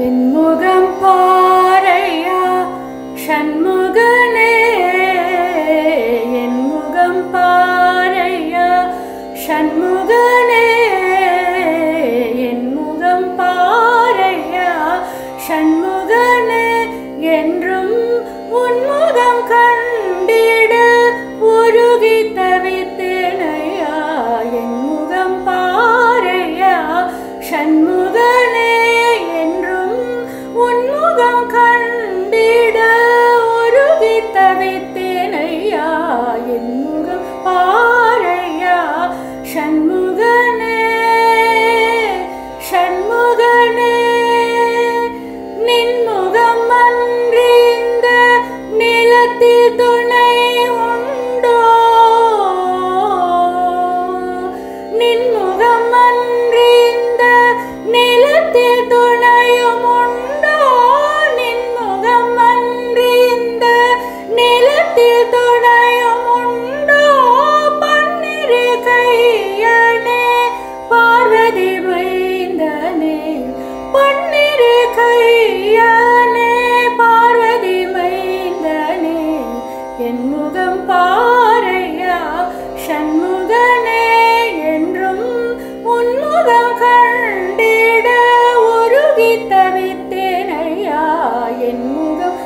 என்முகம் பாரையா சண்முகனே. என் முகம் பாரையா சண்முகனே. என் பாரையா சண்முகனே. என்றும் உன்முகம் கண்டிட உருகித்த உன்முகம் கண்டிட உருகி தவித்தேனையா என் பாரையா சண்முகனே சண்முகனே நின்முகம் அன்றி இந்த நிலத்தில் துணை உண்டோ நின்முகம் பன்னிரு கையனே பார்வதி மைந்தனே என் முகம் பாரையா சண்முகனே என்றும் உன்முகம் கண்டிட உருகி தவித்தேனையா என் முகம்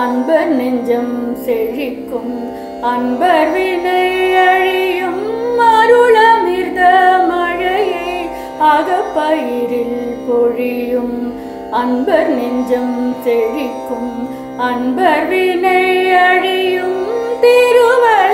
அன்பர் நெஞ்சம் செழிக்கும் அன்பர் வினை அழியும் அருளமிர்த மழையை அகப்பயிரில் பொழியும். அன்பர் நெஞ்சம் செழிக்கும் அன்பர் வினை அழியும் திருவளர்